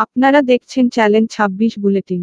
আপনারা দেখছেন চ্যালেঞ্জ ছাব্বিশ বুলেটিন।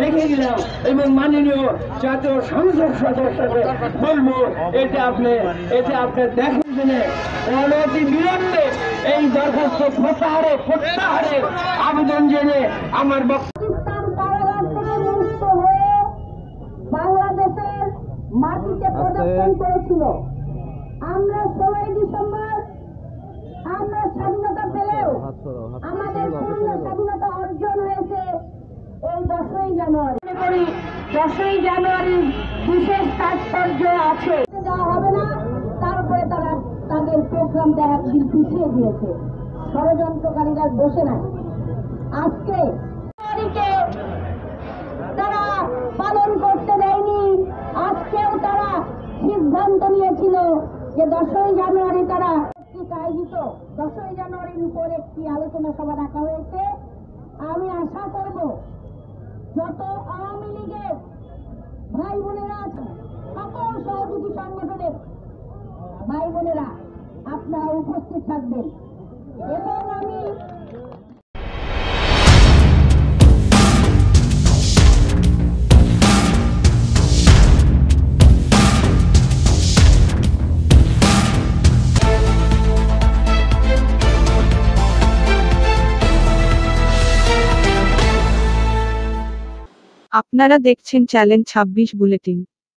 রেখে গেলাম এবং মাননীয় জাতীয় সংসদ সদস্যকে বলব এটা আপনি এটা আপনি দেখেন জেনে অনতি বিলম্বে এই দরখাস্ত প্রত্যাহারে প্রত্যাহারের আবেদন জেনে আমার বক্তব্য বাংলাদেশের মাটিতে পদার্পণ করেছিল। আমরা ষোলোই ডিসেম্বর আমরা স্বাধীনতা পেলেও আমাদের পূর্ণ স্বাধীনতা অর্জন হয়েছে এই দশই জানুয়ারি মনে করি দশই জানুয়ারি বিশেষ তাৎপর্য আছে। হবে না, তারপরে তারা তাদের পিছিয়ে দিয়েছে। ষড়যন্ত্রকারীরা বসে নাই। আজকে তারা পালন করতে দেয়নি। আজকেও তারা সিদ্ধান্ত নিয়েছিল যে দশই জানুয়ারি তারা আয়োজিত দশই জানুয়ারির উপর একটি আলোচনা সভা ডাকা হয়েছে। আমি আশা করব, যত আওয়ামী লীগের ভাই বোনেরা সকল সহযোগী সংগঠনের ভাই বোনেরা আপনারা উপস্থিত থাকবেন। এবং আমি আপনারা দেখছেন চ্যালেঞ্জ ছাব্বিশ বুলেটিন।